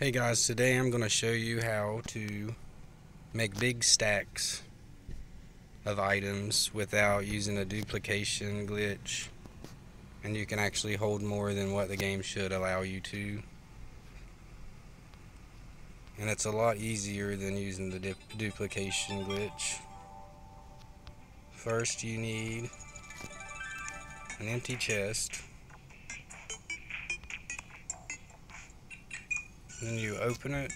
Hey guys, today I'm going to show you how to make big stacks of items without using a duplication glitch. And you can actually hold more than what the game should allow you to. And it's a lot easier than using the duplication glitch. First you need an empty chest Then you open it.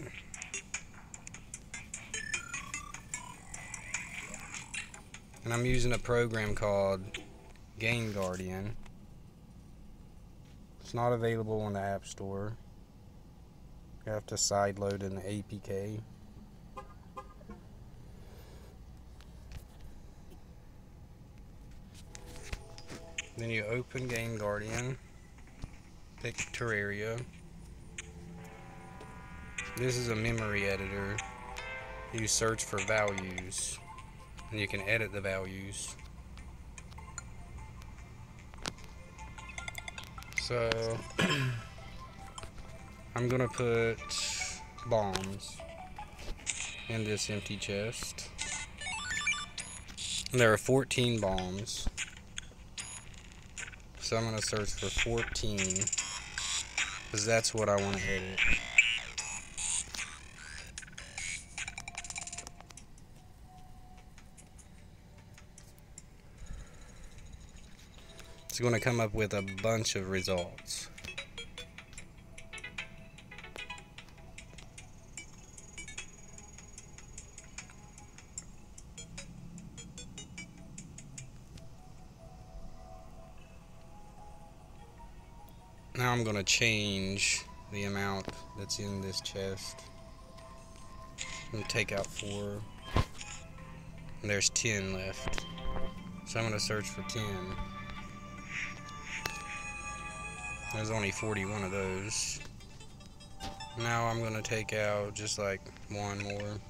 And I'm using a program called Game Guardian. It's not available on the App Store. You have to sideload an APK. Then you open Game Guardian, pick Terraria. This is a memory editor. You search for values and you can edit the values. So I'm gonna put bombs in this empty chest. And there are 14 bombs. So I'm gonna search for 14 because that's what I want to edit. It's going to come up with a bunch of results. Now I'm going to change the amount that's in this chest. I'm going to take out four. And there's 10 left. So I'm going to search for 10. There's only 41 of those. Now I'm going to take out just like one more.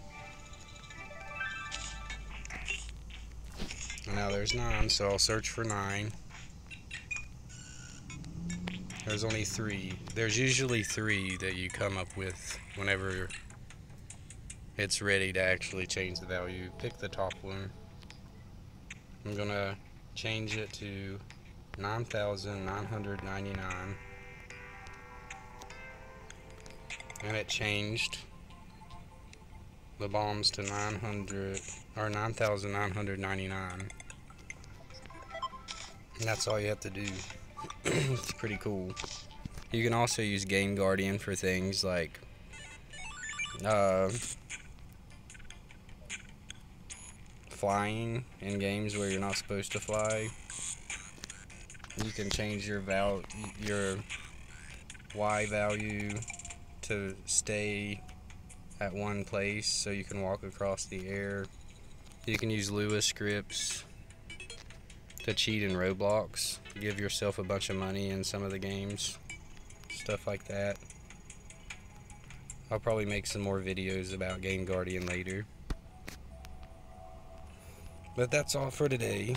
Now there's nine, so I'll search for nine. There's only three. There's usually three that you come up with whenever it's ready to actually change the value. Pick the top one. I'm going to change it to 9,999 and it changed the bombs to 900 or 9,999 and that's all you have to do. It's pretty cool. You can also use Game Guardian for things like uh, flying in games where you're not supposed to fly you can change your val your y value to stay at one place so you can walk across the air. You can use Lua scripts to cheat in Roblox. Give yourself a bunch of money in some of the games. Stuff like that. I'll probably make some more videos about Game Guardian later. But that's all for today